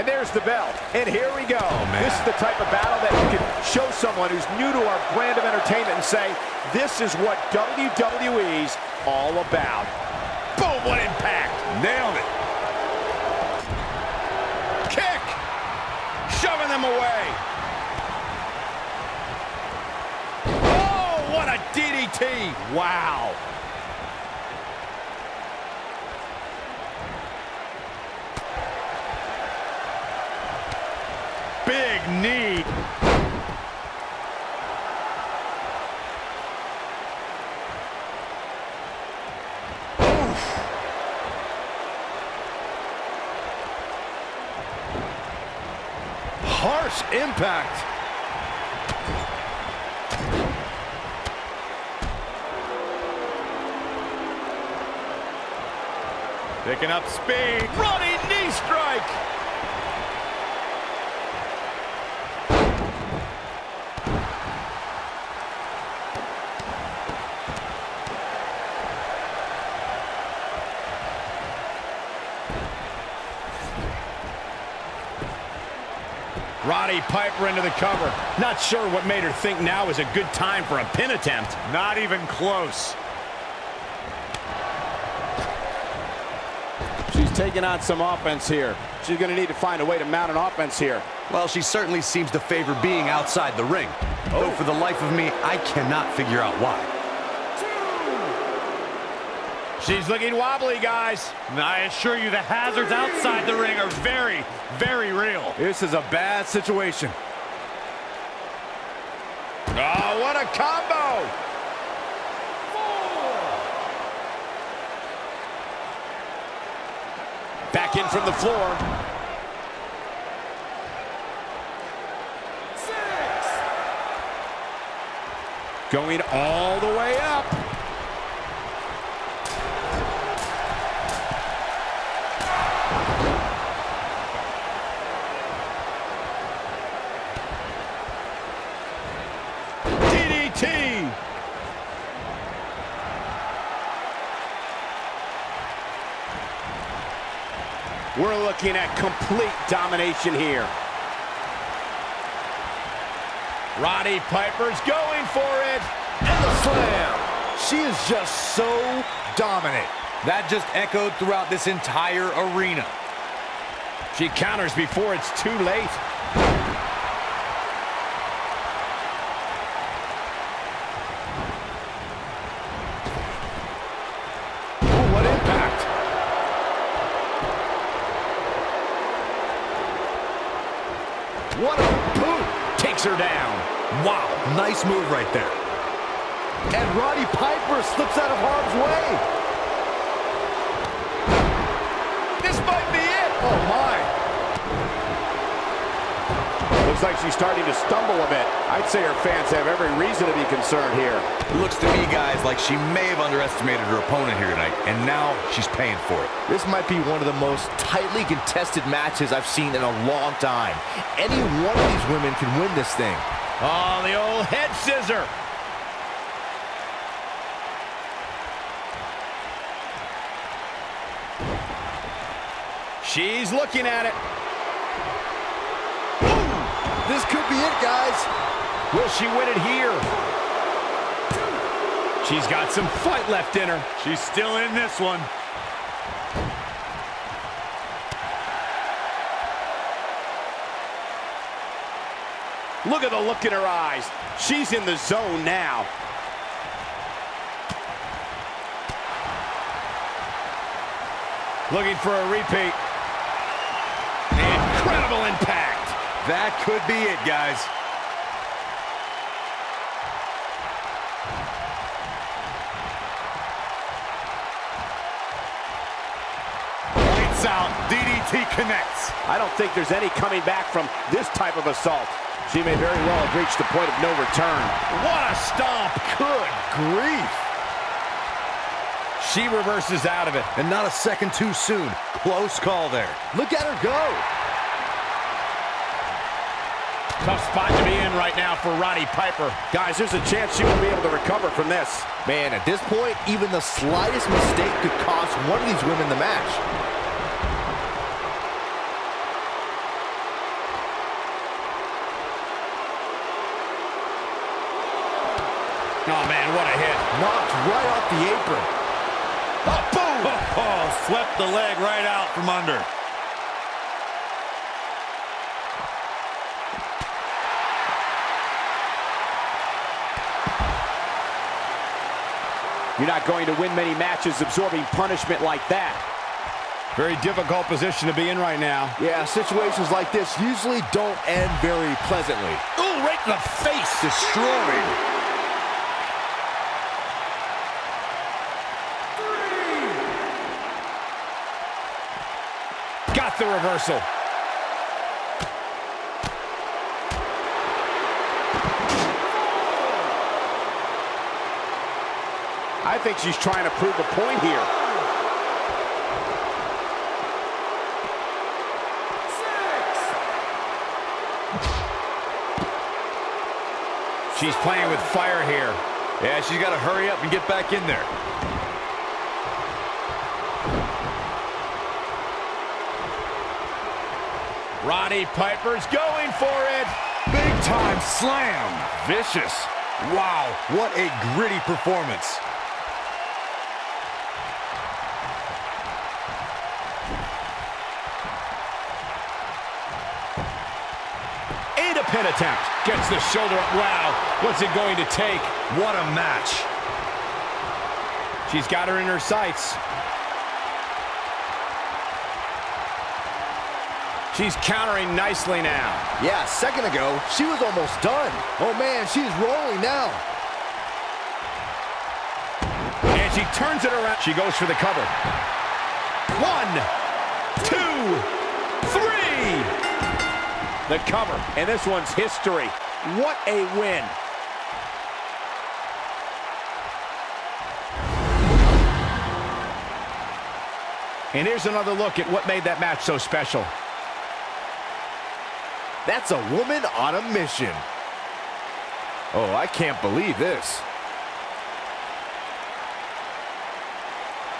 And there's the bell. And here we go. Oh, this is the type of battle that you can show someone who's new to our brand of entertainment and say, this is what WWE's all about. Boom, what impact. Nailed it. Kick. Shoving them away. Oh, what a DDT. Wow. Big knee. Harsh impact. Picking up speed. Running knee strike. Roddy Piper into the cover. Not sure what made her think now is a good time for a pin attempt. Not even close. She's taking on some offense here. She's going to need to find a way to mount an offense here. Well, she certainly seems to favor being outside the ring. Oh. Though for the life of me, I cannot figure out why. She's looking wobbly, guys. I assure you the hazards outside the ring are very, very real. This is a bad situation. Oh, what a combo! Back in from the floor. Six. Going all the way up. We're looking at complete domination here. Roddy Piper's going for it. And the slam. She is just so dominant. That just echoed throughout this entire arena. She counters before it's too late. What a boot! Takes her down. Wow. Nice move right there. And Roddy Piper slips out of harm's way. Looks like she's starting to stumble a bit. I'd say her fans have every reason to be concerned here. It looks to me, guys, like she may have underestimated her opponent here tonight, and now she's paying for it. This might be one of the most tightly contested matches I've seen in a long time. Any one of these women can win this thing. Oh, the old head scissor. She's looking at it. This could be it, guys. Will she win it here? She's got some fight left in her. She's still in this one. Look at the look in her eyes. She's in the zone now. Looking for a repeat. Incredible impact. That could be it, guys. Lights out. DDT connects. I don't think there's any coming back from this type of assault. She may very well have reached the point of no return. What a stomp. Good grief. She reverses out of it. And not a second too soon. Close call there. Look at her go. Tough spot to be in right now for Roddy Piper. Guys, there's a chance she will be able to recover from this. Man, at this point, even the slightest mistake could cost one of these women the match. Oh, man, what a hit. Knocked right off the apron. Oh, boom! Oh, oh swept the leg right out from under. You're not going to win many matches absorbing punishment like that. Very difficult position to be in right now. Yeah, situations like this usually don't end very pleasantly. Ooh, right in the face. Destroyed. Got the reversal. Think she's trying to prove a point here. She's playing with fire here. Yeah, she's got to hurry up and get back in there. Roddy Piper's going for it. Big time slam. Vicious. Wow, what a gritty performance. Pin attempt. Gets the shoulder up. Wow, what's it going to take? What a match. She's got her in her sights. She's countering nicely now. Yeah, a second ago, she was almost done. Oh, man, she's rolling now. And she turns it around. She goes for the cover. One, two, three. The cover, and this one's history. What a win. And here's another look at what made that match so special. That's a woman on a mission. Oh, I can't believe this.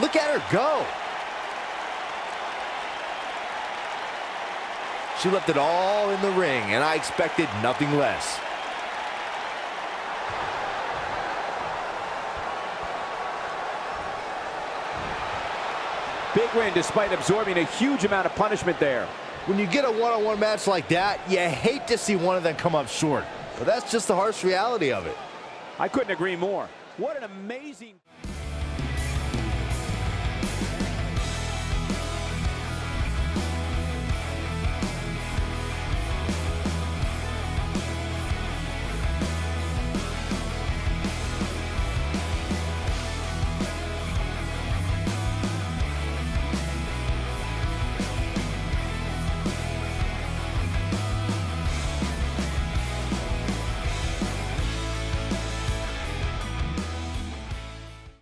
Look at her go. She left it all in the ring, and I expected nothing less. Big win despite absorbing a huge amount of punishment there. When you get a one-on-one -on -one match like that, you hate to see one of them come up short. But that's just the harsh reality of it. I couldn't agree more. What an amazing...